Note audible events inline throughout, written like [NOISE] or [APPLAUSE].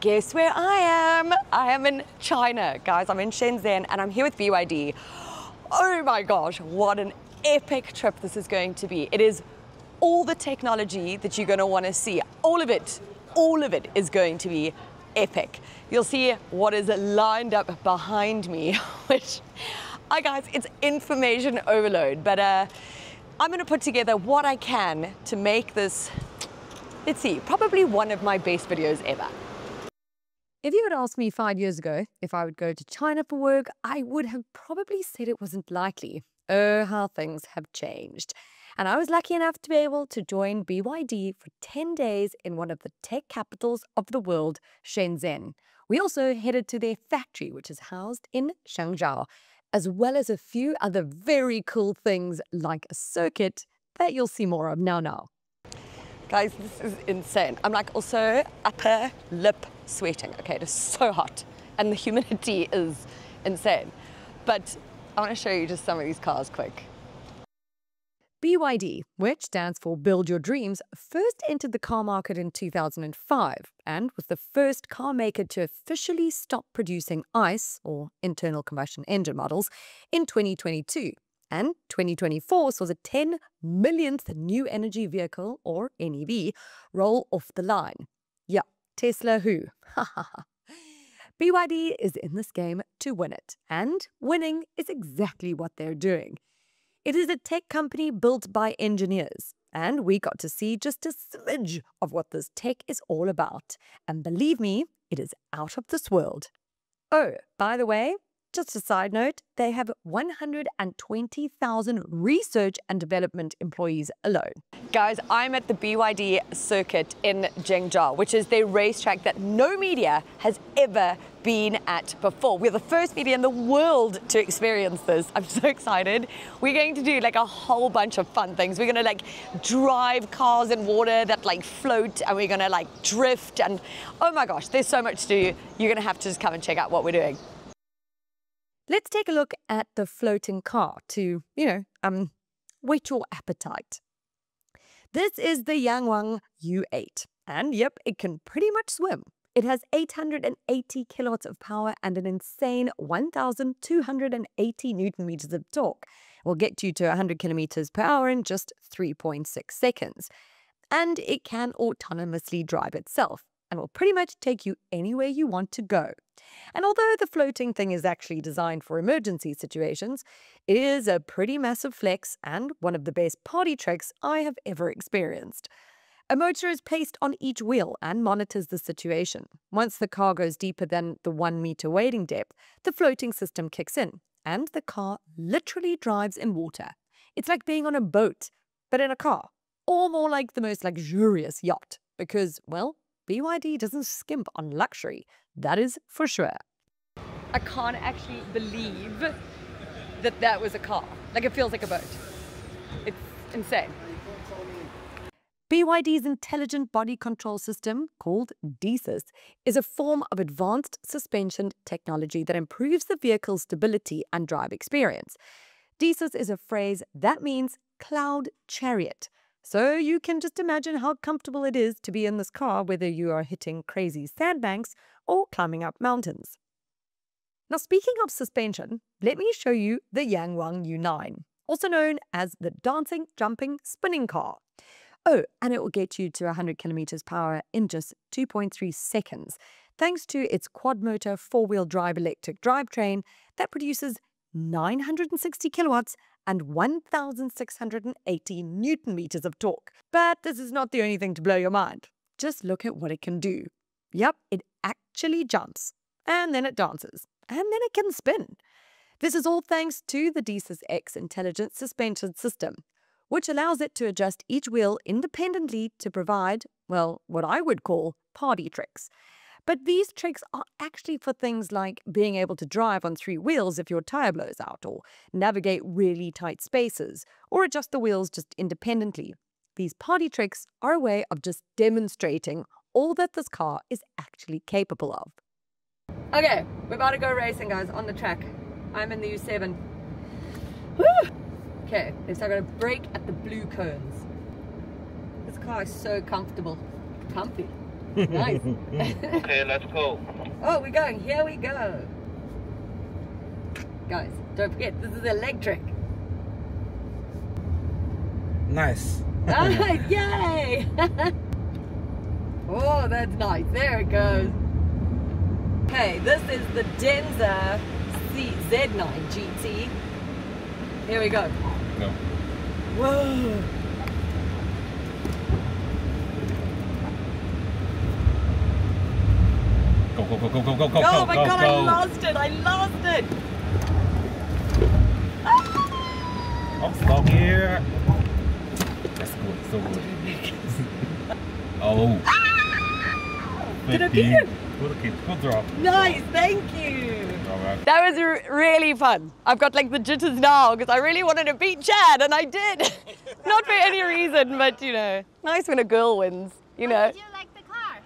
Guess where I am? I am in China, guys. I'm in Shenzhen and I'm here with BYD. Oh my gosh, what an epic trip this is going to be. It is all the technology that you're going to want to see. All of it, all of it is going to be epic. You'll see what is lined up behind me, [LAUGHS] which, I guys, it's information overload, but uh, I'm going to put together what I can to make this, let's see, probably one of my best videos ever. If you had asked me five years ago if I would go to China for work, I would have probably said it wasn't likely. Oh, how things have changed. And I was lucky enough to be able to join BYD for 10 days in one of the tech capitals of the world, Shenzhen. We also headed to their factory, which is housed in Zhengzhou, as well as a few other very cool things like a circuit that you'll see more of now now. Guys, this is insane. I'm like also upper lip sweating. Okay, it is so hot and the humidity is insane. But I want to show you just some of these cars quick. BYD, which stands for Build Your Dreams, first entered the car market in 2005 and was the first car maker to officially stop producing ICE, or internal combustion engine models, in 2022 and 2024 saw the 10 millionth new energy vehicle, or NEV, roll off the line. Yeah, Tesla who? [LAUGHS] BYD is in this game to win it, and winning is exactly what they're doing. It is a tech company built by engineers, and we got to see just a smidge of what this tech is all about. And believe me, it is out of this world. Oh, by the way, just a side note, they have 120,000 research and development employees alone. Guys, I'm at the BYD circuit in Zhengzhou, which is their racetrack that no media has ever been at before. We're the first media in the world to experience this. I'm so excited. We're going to do like a whole bunch of fun things. We're gonna like drive cars in water that like float and we're gonna like drift and oh my gosh, there's so much to do. You're gonna have to just come and check out what we're doing. Let's take a look at the floating car to, you know, um, whet your appetite. This is the Yangwang U8, and yep, it can pretty much swim. It has 880 kilowatts of power and an insane 1,280 newton meters of torque. Will get you to 100 kilometers per hour in just 3.6 seconds. And it can autonomously drive itself and will pretty much take you anywhere you want to go. And although the floating thing is actually designed for emergency situations, it is a pretty massive flex and one of the best party tricks I have ever experienced. A motor is placed on each wheel and monitors the situation. Once the car goes deeper than the one meter wading depth, the floating system kicks in, and the car literally drives in water. It's like being on a boat, but in a car, or more like the most luxurious yacht, because, well, BYD doesn't skimp on luxury, that is for sure. I can't actually believe that that was a car. Like it feels like a boat. It's insane. BYD's intelligent body control system, called DiSus, is a form of advanced suspension technology that improves the vehicle's stability and drive experience. DiSus is a phrase that means cloud chariot. So you can just imagine how comfortable it is to be in this car whether you are hitting crazy sandbanks or climbing up mountains. Now speaking of suspension, let me show you the Yangwang U9, also known as the dancing, jumping, spinning car. Oh, and it will get you to 100 kilometers per hour in just 2.3 seconds, thanks to its quad motor four wheel drive electric drivetrain that produces 960 kilowatts and 1,680 newton meters of torque. But this is not the only thing to blow your mind. Just look at what it can do. Yep, it actually jumps, and then it dances, and then it can spin. This is all thanks to the DiSus X intelligent suspension system, which allows it to adjust each wheel independently to provide, well, what I would call party tricks. But these tricks are actually for things like being able to drive on three wheels if your tire blows out, or navigate really tight spaces, or adjust the wheels just independently. These party tricks are a way of just demonstrating all that this car is actually capable of. Okay, we're about to go racing, guys, on the track. I'm in the U7. Woo! Okay, so I'm gonna brake at the blue cones. This car is so comfortable. Comfy. Nice. [LAUGHS] Okay, let's go. oh, we're going. Here we go. Guys, don't forget, this is electric. Nice. Nice, [LAUGHS] yay! [LAUGHS] oh, that's nice. There it goes. Okay, this is the Denza CZ9 GT. Here we go. Go. Whoa! Go, go, go, go, go, go, go, Oh go, my go, god, go. I lost it! I lost it! Oh, stop here. That's good, so good. [LAUGHS] oh. Ah! Did I 50. beat him? Good, kid. good drop. Nice, thank you! All right. That was really fun. I've got like the jitters now because I really wanted to beat Chad and I did. [LAUGHS] Not for any reason, but you know, nice when a girl wins, you know. Did you like the car?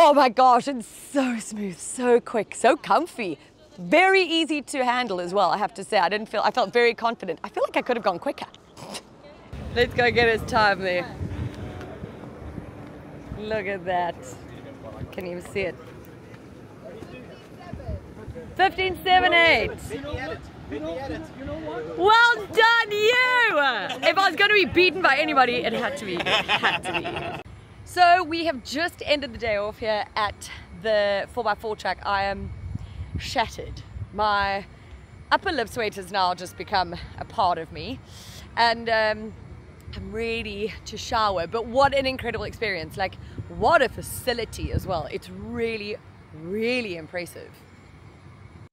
Oh my gosh, it's so smooth, so quick, so comfy. Very easy to handle as well, I have to say. I didn't feel, I felt very confident. I feel like I could have gone quicker. Let's go get his time there. Look at that. Can you see it? 1578. Well done, you! If I was going to be beaten by anybody, it had to be. It had to be. So we have just ended the day off here at the 4x4 track. I am shattered. My upper lip sweat has now just become a part of me. And um, I'm ready to shower. But what an incredible experience. Like, what a facility as well. It's really, really impressive.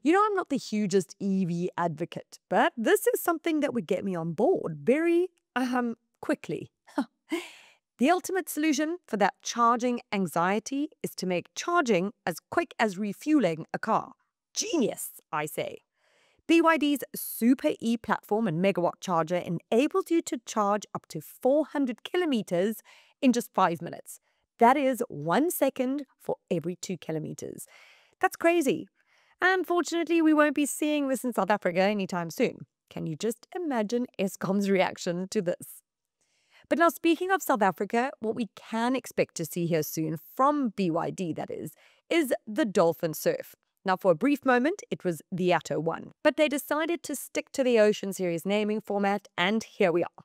You know, I'm not the hugest EV advocate, but this is something that would get me on board very um, quickly. [LAUGHS] the ultimate solution for that charging anxiety is to make charging as quick as refueling a car. Genius, I say. BYD's Super E platform and megawatt charger enables you to charge up to 400 kilometers in just five minutes. That is one second for every two kilometers. That's crazy. Unfortunately, we won't be seeing this in South Africa anytime soon. Can you just imagine Eskom's reaction to this? But now, speaking of South Africa, what we can expect to see here soon from BYD, that is, is the Dolphin Surf. Now, for a brief moment, it was the Atto 1, but they decided to stick to the Ocean Series naming format, and here we are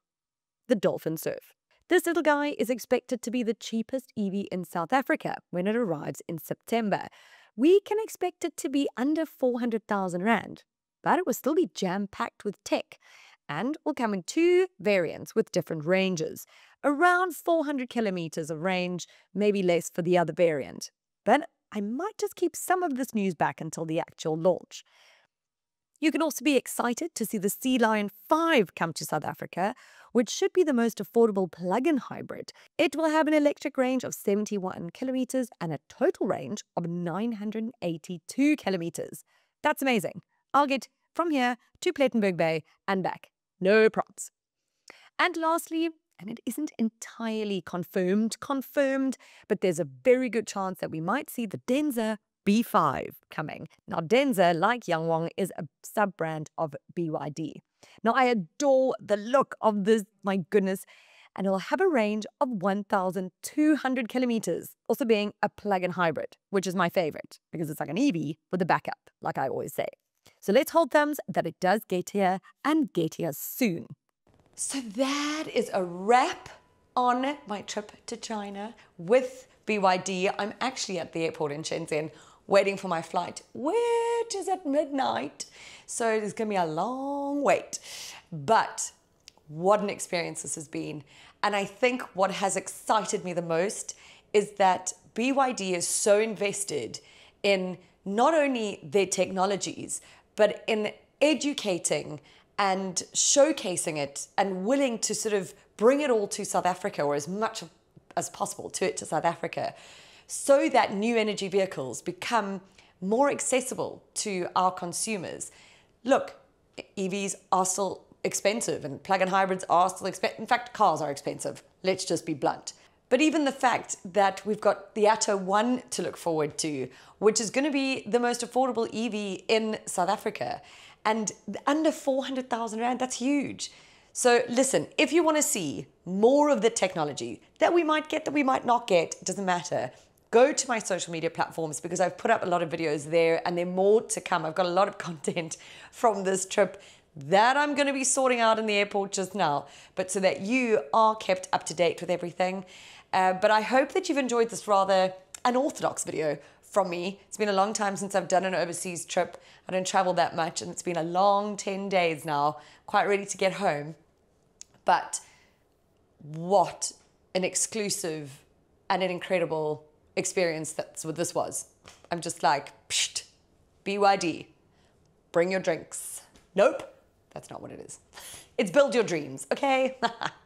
the Dolphin Surf. This little guy is expected to be the cheapest EV in South Africa when it arrives in September. We can expect it to be under 400,000 Rand, but it will still be jam packed with tech and will come in two variants with different ranges. Around 400 kilometers of range, maybe less for the other variant. But I might just keep some of this news back until the actual launch. You can also be excited to see the Sealion 5 come to South Africa, which should be the most affordable plug-in hybrid. It will have an electric range of 71 kilometers and a total range of 982 kilometers. That's amazing. I'll get from here to Plettenberg Bay and back. No props. And lastly, and it isn't entirely confirmed, confirmed, but there's a very good chance that we might see the Denza B5 coming. Now, Denza, like Yangwang, is a sub brand of BYD. Now, I adore the look of this, my goodness, and it'll have a range of 1,200 kilometers, also being a plug in hybrid, which is my favorite because it's like an EV with a backup, like I always say. So let's hold thumbs that it does get here and get here soon. So that is a wrap on my trip to China with BYD. I'm actually at the airport in Shenzhen waiting for my flight, which is at midnight. So it's going to be a long wait. But what an experience this has been. And I think what has excited me the most is that BYD is so invested in not only their technologies, but in educating and showcasing it and willing to sort of bring it all to South Africa or as much as possible to it to South Africa so that new energy vehicles become more accessible to our consumers. Look, EVs are still expensive and plug-in hybrids are still expensive. In fact, cars are expensive. Let's just be blunt. But even the fact that we've got the Atto 1 to look forward to, which is going to be the most affordable EV in South Africa, and under 400,000 Rand, that's huge. So listen, if you want to see more of the technology that we might get, that we might not get, doesn't matter. go to my social media platforms because I've put up a lot of videos there and there are more to come. I've got a lot of [LAUGHS] content from this trip that I'm going to be sorting out in the airport just now, but so that you are kept up to date with everything. Uh, but I hope that you've enjoyed this rather unorthodox video from me. It's been a long time since I've done an overseas trip. I don't travel that much, and it's been a long 10 days now, quite ready to get home. But what an exclusive and an incredible experience that's what this was. I'm just like, Psht, BYD, bring your drinks. Nope, that's not what it is. It's build your dreams, okay? [LAUGHS]